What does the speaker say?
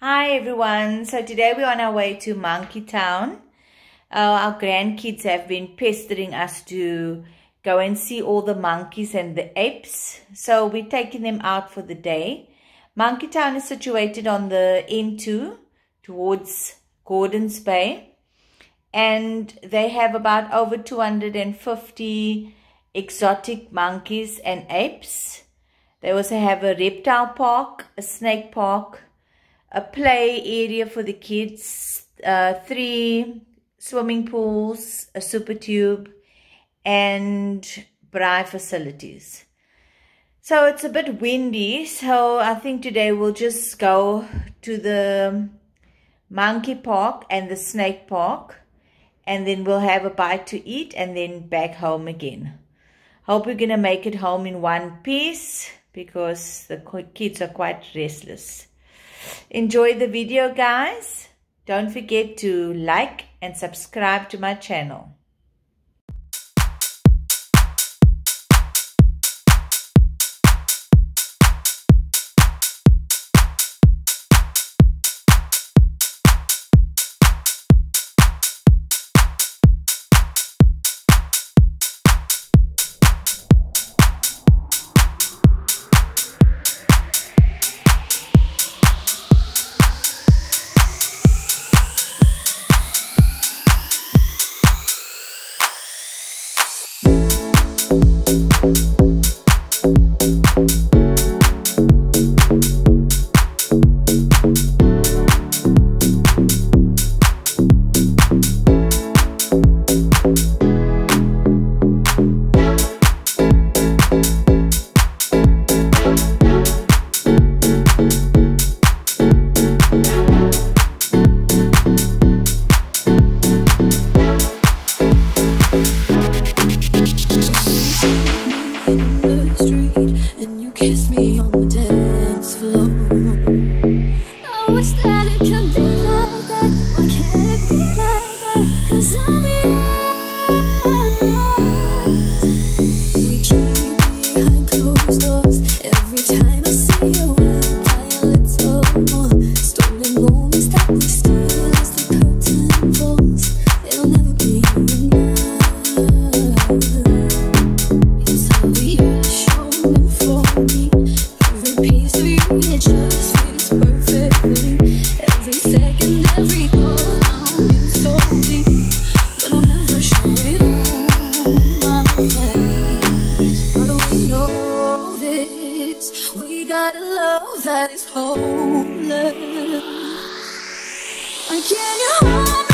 Hi everyone. So today we're on our way to Monkey Town. Uh, our grandkids have been pestering us to go and see all the monkeys and the apes. So we're taking them out for the day. Monkey Town is situated on the N2 towards Gordons Bay. And they have about over 250 exotic monkeys and apes. They also have a reptile park, a snake park, a play area for the kids, uh, three swimming pools, a super tube, and braai facilities. So it's a bit windy, so I think today we'll just go to the monkey park and the snake park, and then we'll have a bite to eat and then back home again. Hope we're going to make it home in one piece because the kids are quite restless. Enjoy the video guys. Don't forget to like and subscribe to my channel. stay. Got a love that is hopeless. Can you